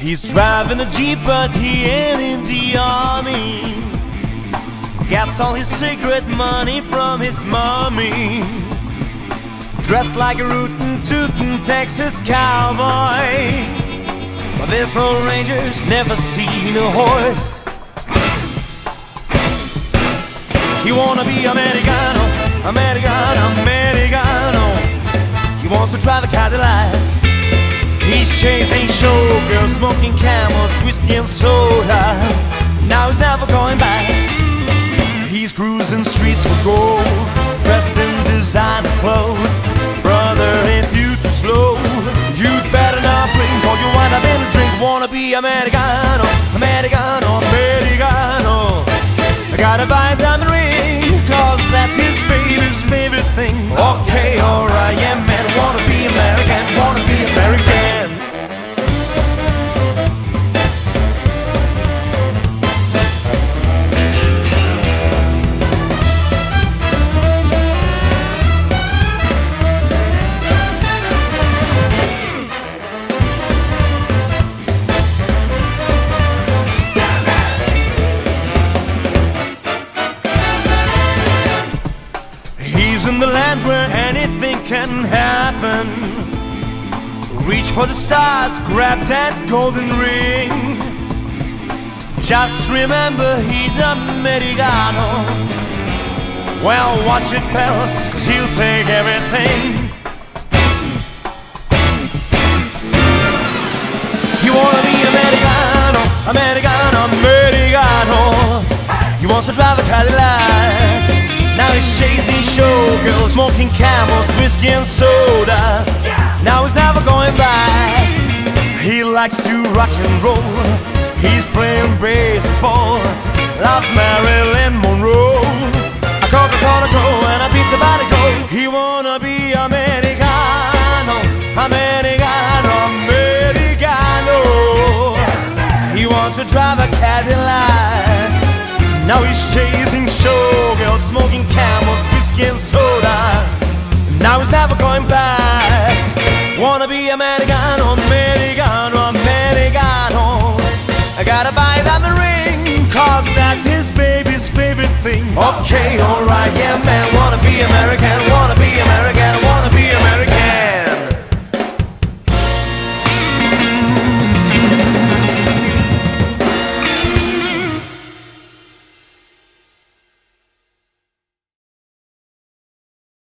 He's driving a Jeep, but he ain't in the army. Gets all his cigarette money from his mommy. Dressed like a rootin' tootin' Texas cowboy. But this Lone Ranger's never seen a horse. He wanna be Americano, Americano, Americano. He wants to drive a Cadillac. He's chasing showgirls, smoking camels, whiskey and soda. Now he's never going back. He's cruising streets for gold, dressed in designer clothes. Brother, if you too slow, you'd better not blink or you in a drink. Wanna be Americano, Americano, Americano. I gotta buy a land where anything can happen. Reach for the stars, grab that golden ring. Just remember he's Americano. Well, watch it, pal, cause he'll take everything. You wanna be Americano, Americano, Americano. He wants to drive a Cadillac. He's chasing showgirls, smoking camels, whiskey and soda. Now he's never going back. He likes to rock and roll. He's playing baseball. Loves Marilyn Monroe. A Coca-Cola Cola and a pizza by the go. He wanna be Americano, Americano, Americano. He wants to drive a Cadillac. Now he's chasing Now was never going back. Wanna be Americano, Americano, Americano. I gotta buy that the ring, cause that's his baby's favorite thing. Okay, alright, yeah, man, wanna be American.